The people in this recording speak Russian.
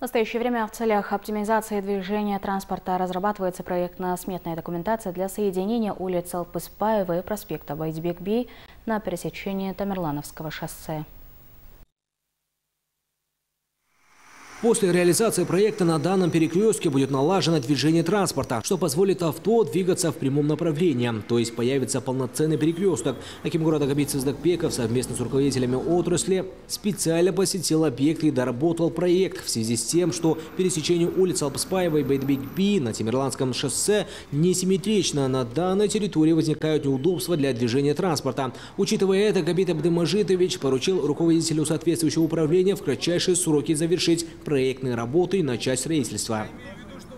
В настоящее время в целях оптимизации движения транспорта разрабатывается проектно-сметная документация для соединения улиц Алпыспаева и проспекта Байдбекби на пересечении Тамерлановского шоссе. После реализации проекта на данном перекрестке будет налажено движение транспорта, что позволит авто двигаться в прямом направлении, то есть появится полноценный перекресток. Аким города Габит Сыздакбеков совместно с руководителями отрасли специально посетил объект и доработал проект в связи с тем, что пересечение улиц Алпспаева и Бейтбик-Би на Тимирландском шоссе несимметрично. На данной территории возникают неудобства для движения транспорта. Учитывая это, Габит Абдымажитович поручил руководителю соответствующего управления в кратчайшие сроки завершить проектные работы и начать строительство.